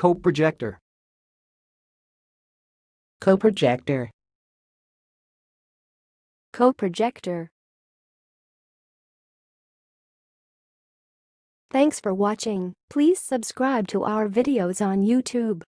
Coprojector. coprojector, Coprojector. Thanks for watching. Please subscribe to our videos on YouTube.